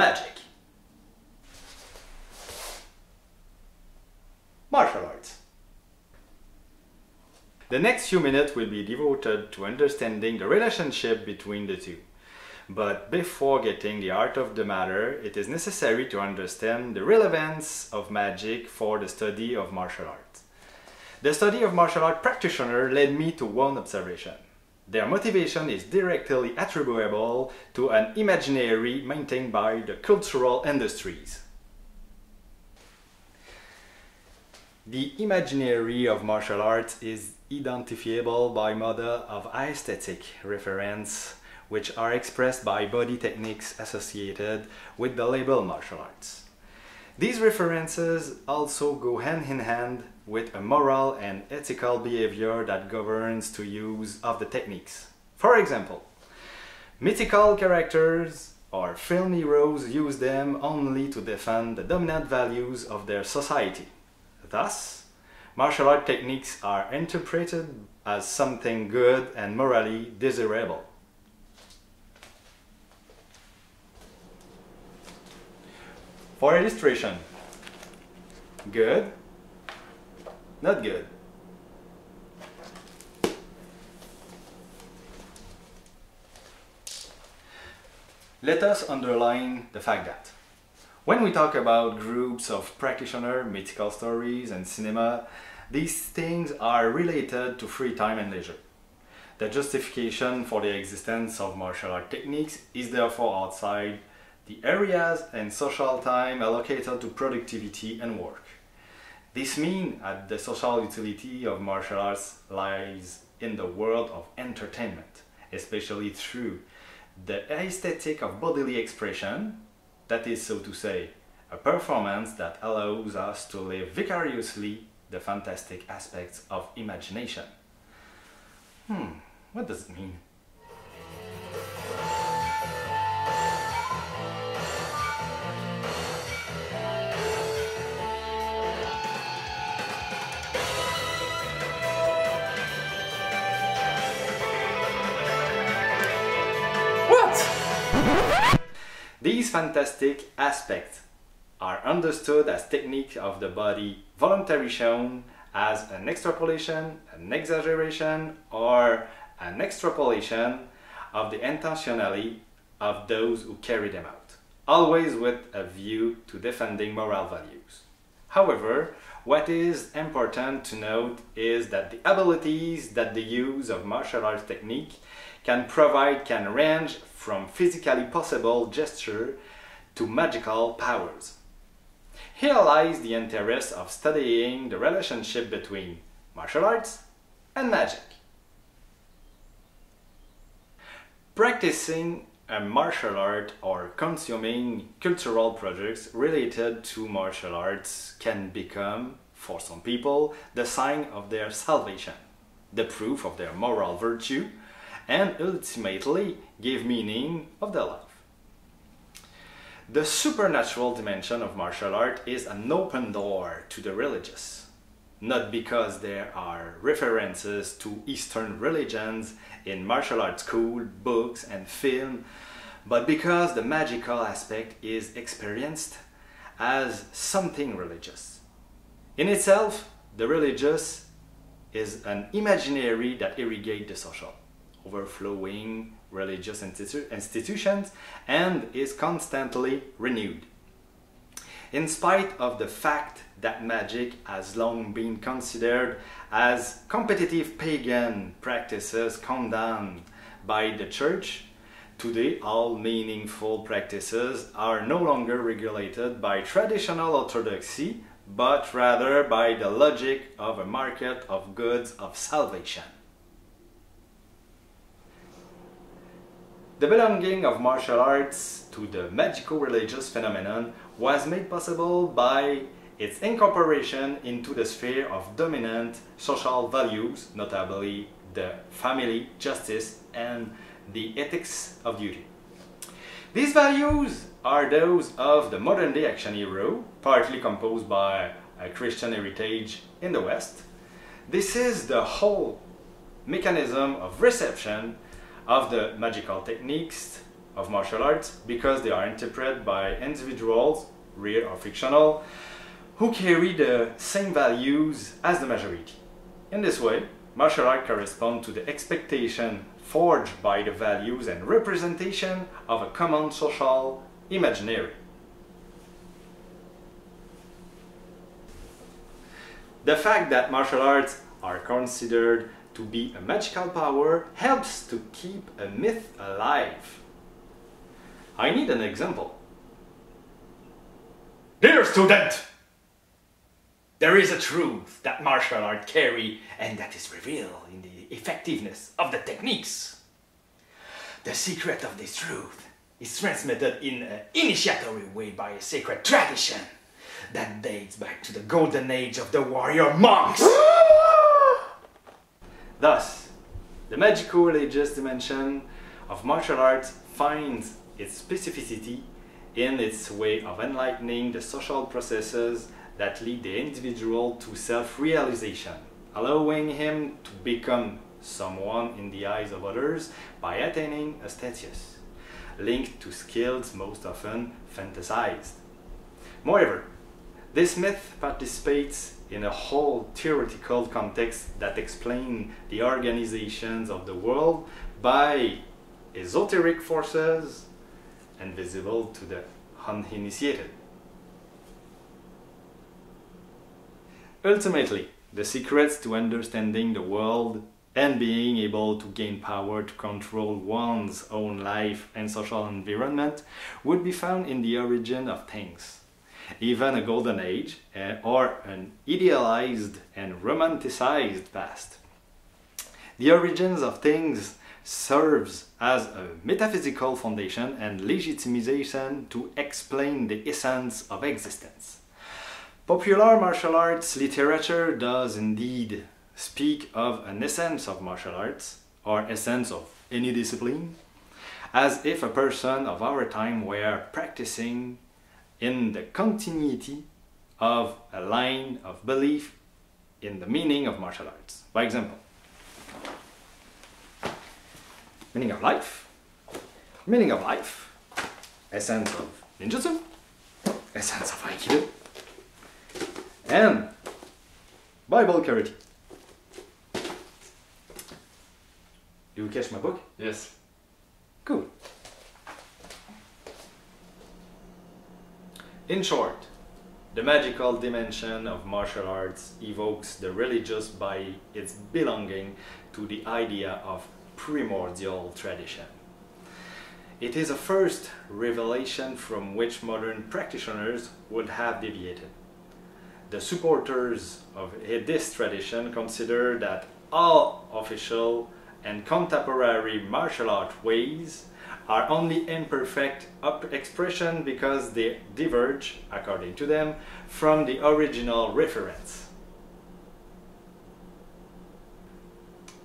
Magic. Martial arts. The next few minutes will be devoted to understanding the relationship between the two. But before getting the art of the matter, it is necessary to understand the relevance of magic for the study of martial arts. The study of martial art practitioner led me to one observation. Their motivation is directly attributable to an imaginary maintained by the cultural industries. The imaginary of martial arts is identifiable by model of aesthetic reference which are expressed by body techniques associated with the label martial arts. These references also go hand in hand with a moral and ethical behavior that governs the use of the techniques. For example, mythical characters or film heroes use them only to defend the dominant values of their society. Thus, martial art techniques are interpreted as something good and morally desirable. For illustration, good, not good. Let us underline the fact that when we talk about groups of practitioner, mythical stories and cinema, these things are related to free time and leisure. The justification for the existence of martial art techniques is therefore outside the areas and social time allocated to productivity and work. This means that the social utility of martial arts lies in the world of entertainment, especially through the aesthetic of bodily expression, that is so to say, a performance that allows us to live vicariously the fantastic aspects of imagination. Hmm, what does it mean? These fantastic aspects are understood as technique of the body voluntarily shown as an extrapolation, an exaggeration, or an extrapolation of the intentionality of those who carry them out, always with a view to defending moral values. However, what is important to note is that the abilities that the use of martial arts technique can provide can range from physically possible gesture to magical powers. Here lies the interest of studying the relationship between martial arts and magic. Practicing a martial art or consuming cultural products related to martial arts can become, for some people, the sign of their salvation, the proof of their moral virtue, and ultimately give meaning of their life. The supernatural dimension of martial art is an open door to the religious, not because there are references to Eastern religions in martial arts school, books and film, but because the magical aspect is experienced as something religious. In itself, the religious is an imaginary that irrigates the social overflowing religious institu institutions and is constantly renewed. In spite of the fact that magic has long been considered as competitive pagan practices condemned by the church, today all meaningful practices are no longer regulated by traditional orthodoxy, but rather by the logic of a market of goods of salvation. The belonging of martial arts to the magical religious phenomenon was made possible by its incorporation into the sphere of dominant social values, notably the family, justice, and the ethics of duty. These values are those of the modern day action hero, partly composed by a Christian heritage in the West. This is the whole mechanism of reception of the magical techniques of martial arts because they are interpreted by individuals, real or fictional, who carry the same values as the majority. In this way, martial art corresponds to the expectation forged by the values and representation of a common social imaginary. The fact that martial arts are considered to be a magical power helps to keep a myth alive. I need an example. Dear student! There is a truth that martial art carry and that is revealed in the effectiveness of the techniques. The secret of this truth is transmitted in an initiatory way by a sacred tradition that dates back to the golden age of the warrior monks. Thus, the magical religious dimension of martial arts finds its specificity in its way of enlightening the social processes that lead the individual to self-realization, allowing him to become someone in the eyes of others by attaining a status, linked to skills most often fantasized. Moreover, this myth participates in a whole theoretical context that explains the organizations of the world by esoteric forces invisible to the uninitiated. Ultimately, the secrets to understanding the world and being able to gain power to control one's own life and social environment would be found in the origin of things even a golden age uh, or an idealized and romanticized past. The origins of things serves as a metaphysical foundation and legitimization to explain the essence of existence. Popular martial arts literature does indeed speak of an essence of martial arts, or essence of any discipline, as if a person of our time were practicing in the continuity of a line of belief in the meaning of martial arts. By example, meaning of life, meaning of life, essence of ninjutsu, essence of aikido, and Bible karate. You catch my book? Yes. Cool. In short, the magical dimension of martial arts evokes the religious by its belonging to the idea of primordial tradition. It is a first revelation from which modern practitioners would have deviated. The supporters of this tradition consider that all official and contemporary martial art ways are only imperfect expression because they diverge, according to them, from the original reference.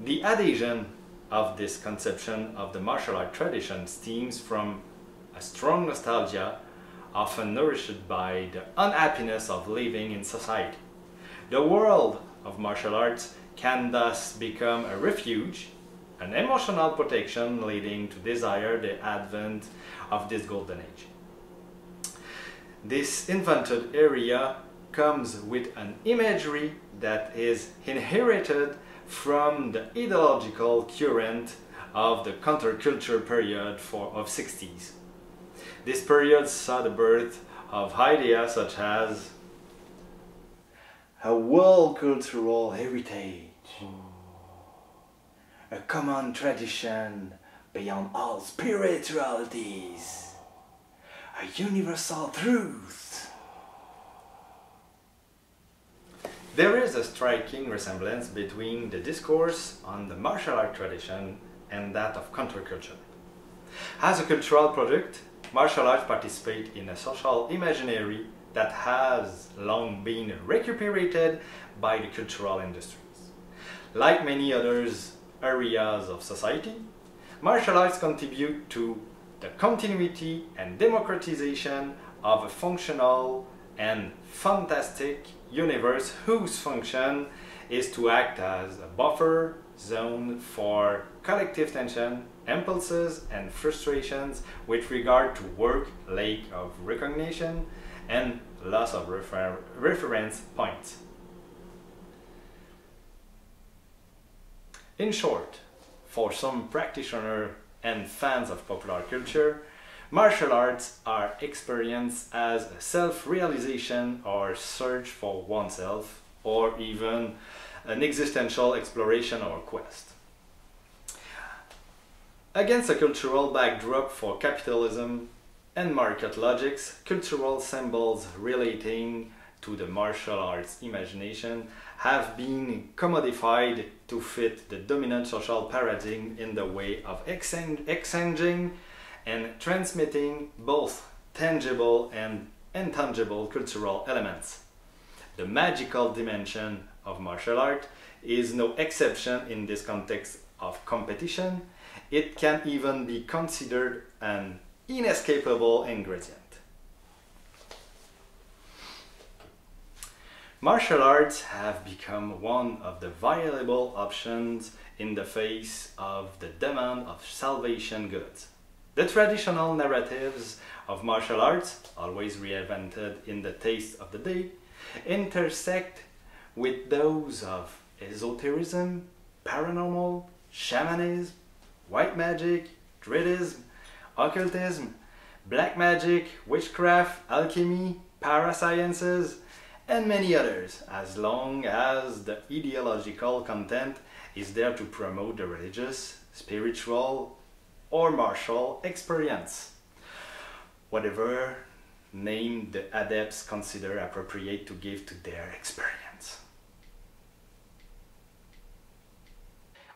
The adhesion of this conception of the martial art tradition stems from a strong nostalgia often nourished by the unhappiness of living in society. The world of martial arts can thus become a refuge an emotional protection leading to desire the advent of this golden age. This invented area comes with an imagery that is inherited from the ideological current of the counterculture period for, of 60s. This period saw the birth of ideas such as a world cultural heritage, hmm. A common tradition beyond all spiritualities, a universal truth. There is a striking resemblance between the discourse on the martial art tradition and that of counterculture. As a cultural product, martial arts participate in a social imaginary that has long been recuperated by the cultural industries. Like many others areas of society, martial arts contribute to the continuity and democratization of a functional and fantastic universe whose function is to act as a buffer zone for collective tension impulses and frustrations with regard to work, lack of recognition, and loss of refer reference points. In short, for some practitioners and fans of popular culture, martial arts are experienced as a self-realization or search for oneself, or even an existential exploration or quest. Against a cultural backdrop for capitalism and market logics, cultural symbols relating to the martial arts imagination have been commodified to fit the dominant social paradigm in the way of exchanging and transmitting both tangible and intangible cultural elements. The magical dimension of martial art is no exception in this context of competition. It can even be considered an inescapable ingredient. Martial arts have become one of the viable options in the face of the demand of salvation goods. The traditional narratives of martial arts, always reinvented in the taste of the day, intersect with those of esotericism, paranormal, shamanism, white magic, druidism, occultism, black magic, witchcraft, alchemy, parasciences, and many others, as long as the ideological content is there to promote the religious, spiritual, or martial experience. Whatever name the adepts consider appropriate to give to their experience.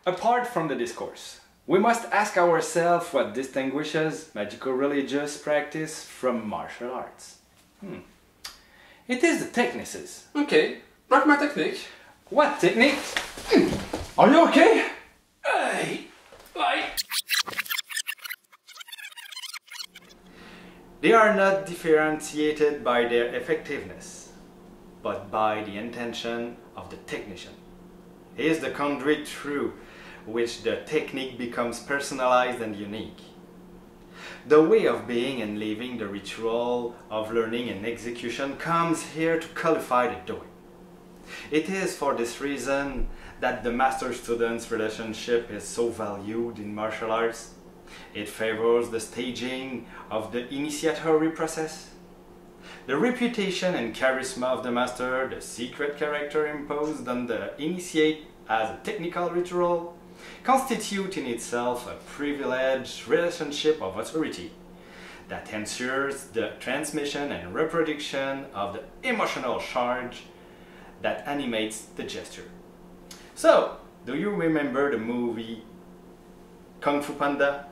Apart from the discourse, we must ask ourselves what distinguishes magical religious practice from martial arts. Hmm. It is the technices. Okay, rock my technique. What technique? Hmm. Are you okay? Hey, bye. They are not differentiated by their effectiveness, but by the intention of the technician. He is the conduit through which the technique becomes personalized and unique. The way of being and living the ritual of learning and execution comes here to qualify the doing. It is for this reason that the master-student's relationship is so valued in martial arts it favors the staging of the initiatory process. The reputation and charisma of the master, the secret character imposed on the initiate as a technical ritual, constitute in itself a privileged relationship of authority that ensures the transmission and reproduction of the emotional charge that animates the gesture. So, do you remember the movie Kung Fu Panda?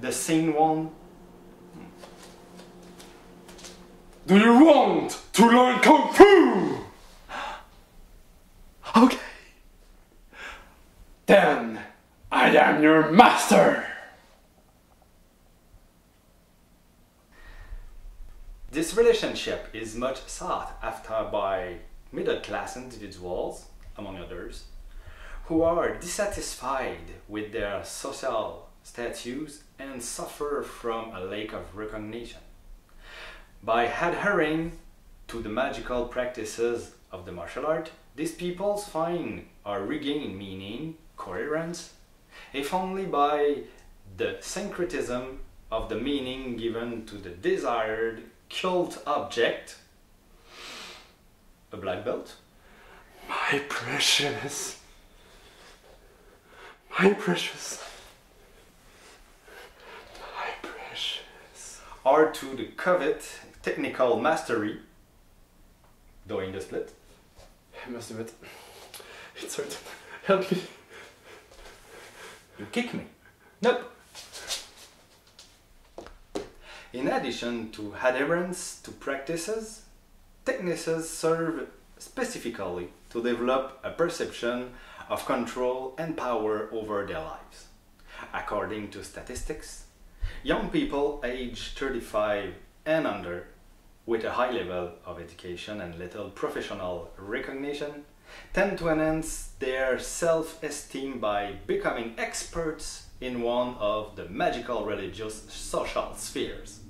the same one. Do you want to learn Kung Fu? Then I am your master. This relationship is much sought after by middle-class individuals, among others, who are dissatisfied with their social status and suffer from a lack of recognition. By adhering to the magical practices of the martial art, these peoples find or regain meaning, coherence, if only by the syncretism of the meaning given to the desired cult object, a black belt. My precious, my precious. are to the covet technical mastery doing the split. I must admit, it's hurt. Help me. You kick me. Nope. In addition to adherence to practices, technices serve specifically to develop a perception of control and power over their lives. According to statistics, Young people aged 35 and under with a high level of education and little professional recognition tend to enhance their self-esteem by becoming experts in one of the magical religious social spheres.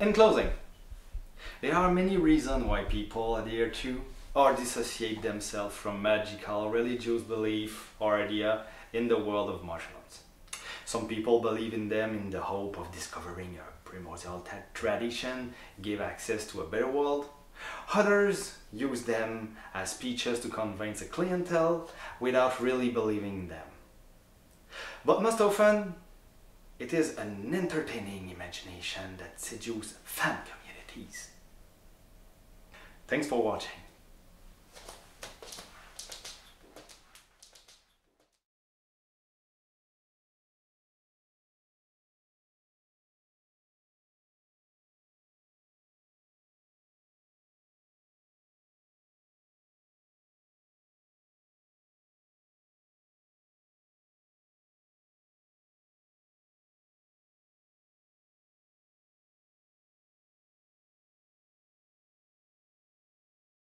In closing, there are many reasons why people adhere to or dissociate themselves from magical religious belief or idea in the world of martial arts. Some people believe in them in the hope of discovering a primordial tradition, give access to a better world. Others use them as speeches to convince a clientele without really believing in them. But most often, it is an entertaining imagination that seduces fan communities. Thanks for watching.